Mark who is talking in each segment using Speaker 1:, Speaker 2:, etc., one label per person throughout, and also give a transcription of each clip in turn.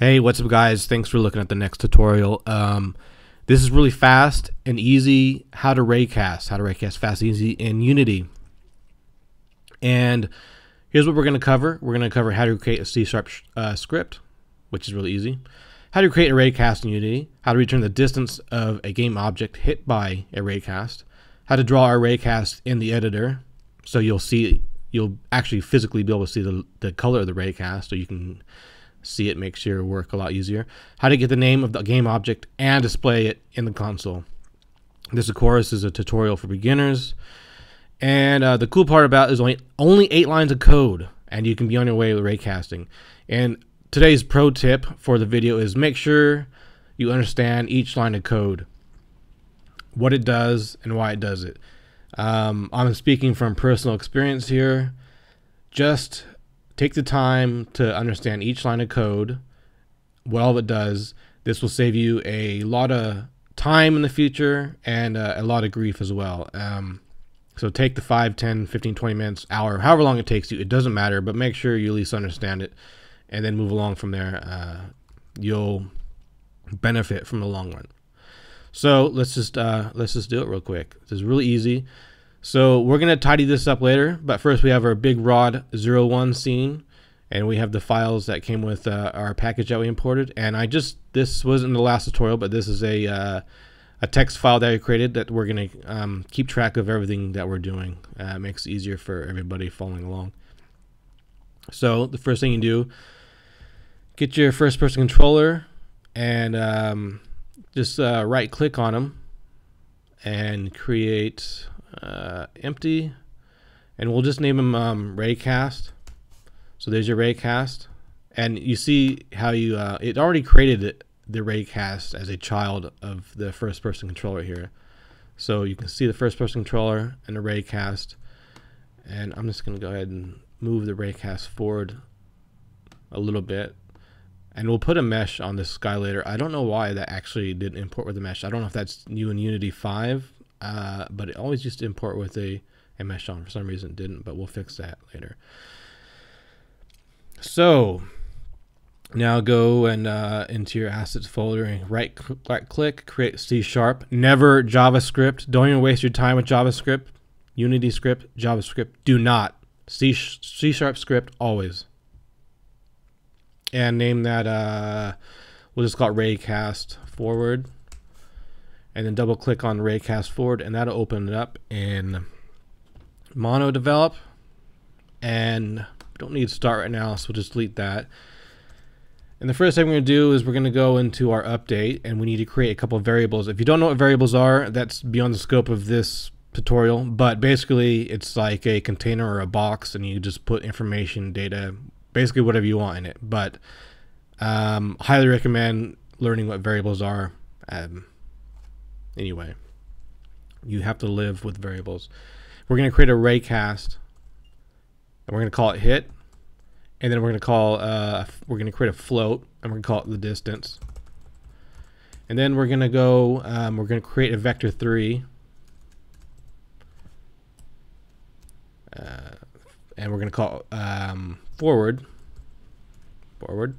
Speaker 1: Hey, what's up guys? Thanks for looking at the next tutorial. Um, this is really fast and easy how to raycast, how to raycast fast and easy in Unity. And here's what we're going to cover. We're going to cover how to create a C-sharp uh, script, which is really easy. How to create a raycast in Unity, how to return the distance of a game object hit by a raycast, how to draw a raycast in the editor, so you'll see, you'll actually physically be able to see the, the color of the raycast, so you can see it makes your work a lot easier. How to get the name of the game object and display it in the console. This, of course, is a tutorial for beginners. And uh, the cool part about is only only eight lines of code, and you can be on your way with raycasting. And today's pro tip for the video is make sure you understand each line of code, what it does, and why it does it. Um, I'm speaking from personal experience here. Just take the time to understand each line of code, what all of it does. This will save you a lot of time in the future and uh, a lot of grief as well. Um, so take the 5, 10, 15, 20 minutes, hour, however long it takes you. It doesn't matter, but make sure you at least understand it and then move along from there. Uh, you'll benefit from the long run. So let's just uh, let's just do it real quick. This is really easy. So we're going to tidy this up later, but first we have our big rod 01 scene and we have the files that came with uh, our package that we imported. And I just, this wasn't the last tutorial, but this is a, uh, a text file that I created that we're going to um, keep track of everything that we're doing. Uh, makes it easier for everybody following along. So the first thing you do, get your first person controller and um, just uh, right click on them and create uh, empty, and we'll just name them um, Raycast. So there's your Raycast, and you see how you uh, it already created the Raycast as a child of the first person controller here. So you can see the first person controller and the Raycast, and I'm just going to go ahead and move the Raycast forward a little bit and we'll put a mesh on this guy later. I don't know why that actually didn't import with the mesh. I don't know if that's new in Unity 5 uh, but it always used to import with a, a mesh on. For some reason it didn't, but we'll fix that later. So now go and uh, into your assets folder and right, right click, create C sharp. Never JavaScript. Don't even waste your time with JavaScript. Unity script, JavaScript. Do not. C, C sharp script always. And name that, uh, we'll just call it Raycast forward and then double click on Raycast Forward and that'll open it up in Mono Develop and don't need to start right now so we'll just delete that. And the first thing we're going to do is we're going to go into our update and we need to create a couple of variables. If you don't know what variables are, that's beyond the scope of this tutorial, but basically it's like a container or a box and you just put information, data, basically whatever you want in it. But um, highly recommend learning what variables are. Um, anyway. You have to live with variables. We're going to create a raycast, and we're going to call it hit, and then we're going to call uh, we're going to create a float, and we're going to call it the distance. And then we're going to go, um, we're going to create a vector three, uh, and we're going to call um, forward, forward.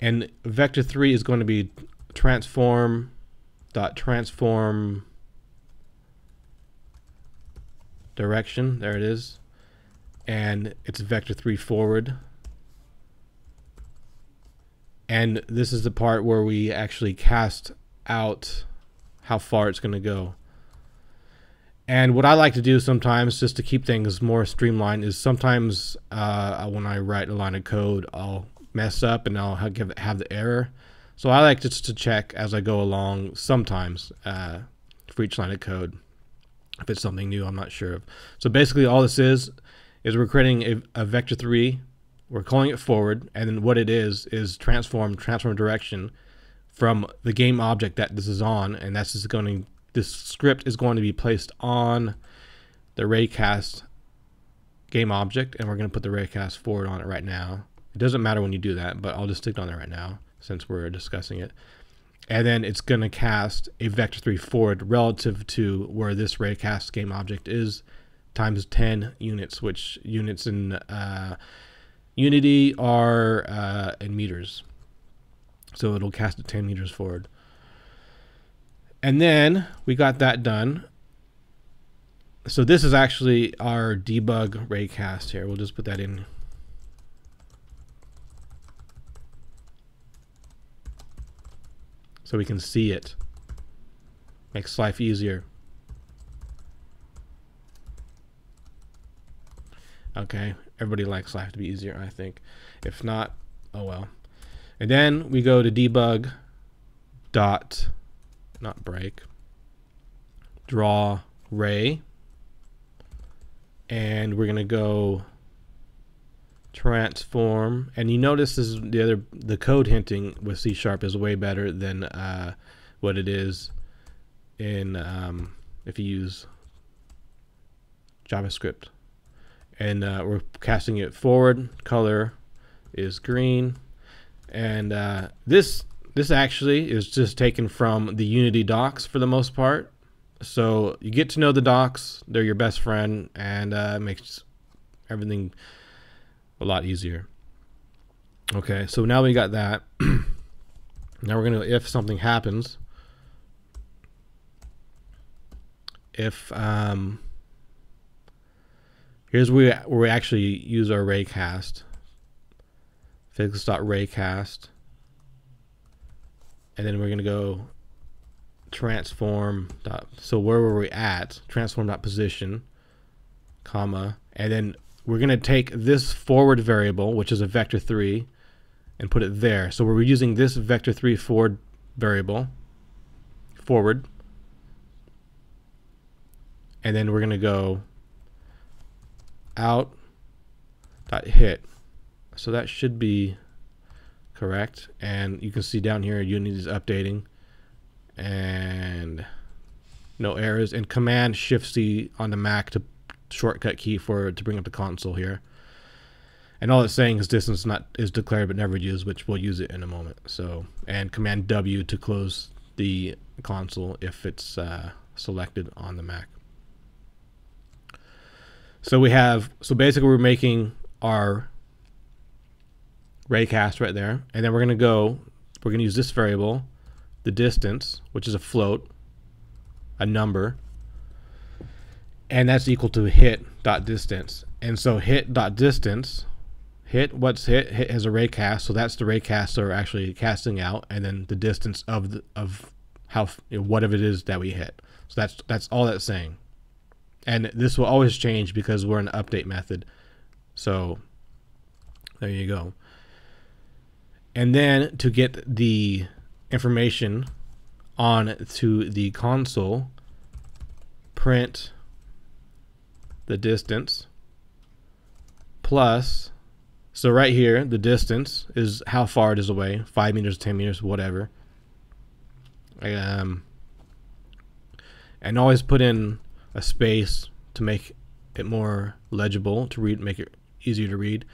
Speaker 1: And vector 3 is going to be transform dot transform direction. There it is. And it's vector 3 forward. And this is the part where we actually cast out how far it's going to go. And what I like to do sometimes just to keep things more streamlined is sometimes uh, when I write a line of code I'll mess up and I'll have, have the error so I like just to check as I go along sometimes uh, for each line of code. If it's something new I'm not sure of. So basically all this is is we're creating a, a vector 3 we're calling it forward and then what it is is transform transform direction from the game object that this is on and that's just going to this script is going to be placed on the raycast game object and we're going to put the raycast forward on it right now. It doesn't matter when you do that but I'll just stick it on there right now since we're discussing it. And then it's going to cast a vector 3 forward relative to where this raycast game object is times 10 units, which units in uh, Unity are uh, in meters. So it'll cast it 10 meters forward. And then we got that done. So this is actually our debug raycast here. We'll just put that in. So we can see it. Makes life easier. Okay, everybody likes life to be easier, I think. If not, oh well. And then we go to debug dot not break draw ray and we're gonna go transform. And you notice this is the other the code hinting with C sharp is way better than uh, what it is in um, if you use JavaScript. And uh, we're casting it forward. Color is green. And uh, this this actually is just taken from the Unity docs for the most part. So you get to know the docs; they're your best friend, and uh, makes everything a lot easier. Okay, so now we got that. now we're gonna if something happens. If um, here's where we, where we actually use our raycast physics.raycast and then we're going to go transform dot, so where were we at transform dot position comma and then we're going to take this forward variable which is a vector 3 and put it there so we're using this vector 3 forward variable forward and then we're going to go out dot hit so that should be correct. And you can see down here Unity is updating and no errors. And Command Shift C on the Mac to shortcut key for to bring up the console here. And all it's saying is distance not is declared but never used, which we'll use it in a moment. So and Command W to close the console if it's uh, selected on the Mac. So we have so basically we're making our raycast right there. And then we're going to go, we're going to use this variable, the distance, which is a float, a number, and that's equal to hit dot distance. And so hit dot distance, hit what's hit, hit has a raycast, so that's the raycast that we're actually casting out, and then the distance of the, of how you know, whatever it is that we hit. So that's that's all that's saying. And this will always change because we're an update method. So there you go. And then to get the information on to the console, print the distance plus, so right here, the distance is how far it is away, 5 meters, 10 meters, whatever. Um, and always put in a space to make it more legible to read, make it easier to read.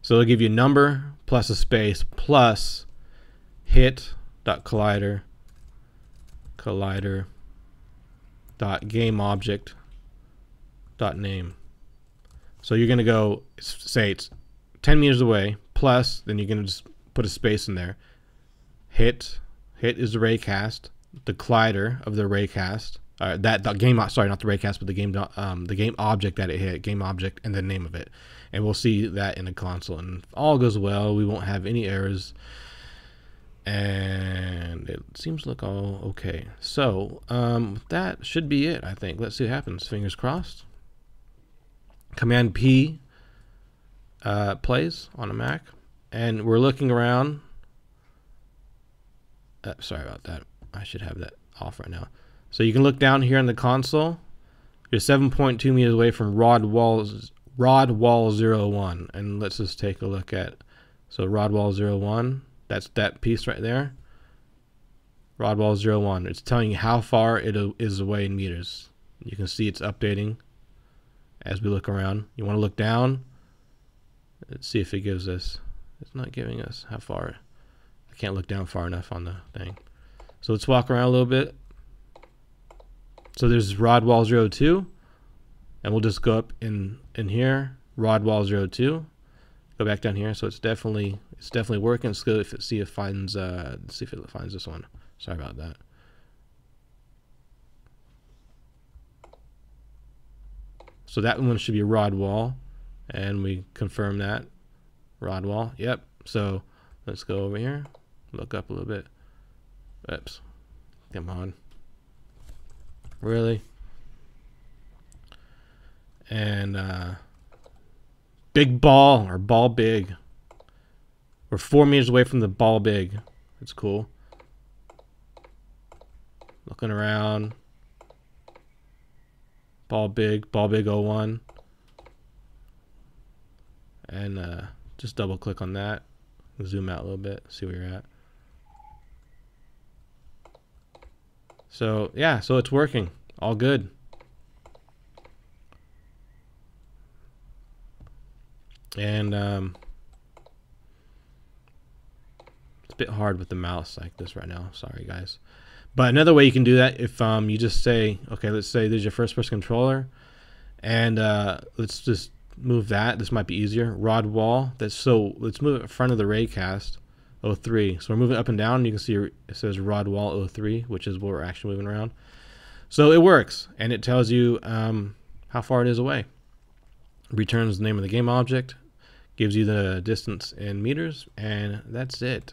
Speaker 1: So it'll give you a number plus a space plus hit dot collider collider dot game object dot name. So you're gonna go say it's 10 meters away plus then you're gonna just put a space in there. Hit hit is the raycast. The collider of the raycast. Uh, that, that game sorry not the raycast but the game um, the game object that it hit game object and the name of it and we'll see that in the console. And all goes well, we won't have any errors. And it seems to look all okay. So um, that should be it, I think. Let's see what happens. Fingers crossed. Command P uh, plays on a Mac. And we're looking around. Uh, sorry about that. I should have that off right now. So you can look down here in the console. You're 7.2 meters away from rod walls rod wall 01 and let's just take a look at so rod wall 01 that's that piece right there rod wall 01 it's telling you how far it is away in meters you can see it's updating as we look around you want to look down let's see if it gives us it's not giving us how far I can't look down far enough on the thing so let's walk around a little bit so there's rod wall 02 and we'll just go up in in here rod wall 02 Go back down here. So it's definitely it's definitely working. Let's go if it, see if it finds uh see if it finds this one. Sorry about that. So that one should be rod wall, and we confirm that rod wall. Yep. So let's go over here, look up a little bit. Oops. Come on. Really? And uh, big ball or ball big. We're four meters away from the ball big. It's cool. Looking around. Ball big, ball big 01. And uh, just double click on that. Zoom out a little bit, see where you're at. So yeah, so it's working. All good. And um, it's a bit hard with the mouse like this right now. Sorry, guys. But another way you can do that, if um, you just say, okay, let's say there's your first person controller, and uh, let's just move that. This might be easier. Rod wall. That's so. Let's move it in front of the raycast. 03. So we're moving up and down. You can see it says rod wall 03, which is what we're actually moving around. So it works, and it tells you um, how far it is away. Returns the name of the game object, gives you the distance in meters, and that's it.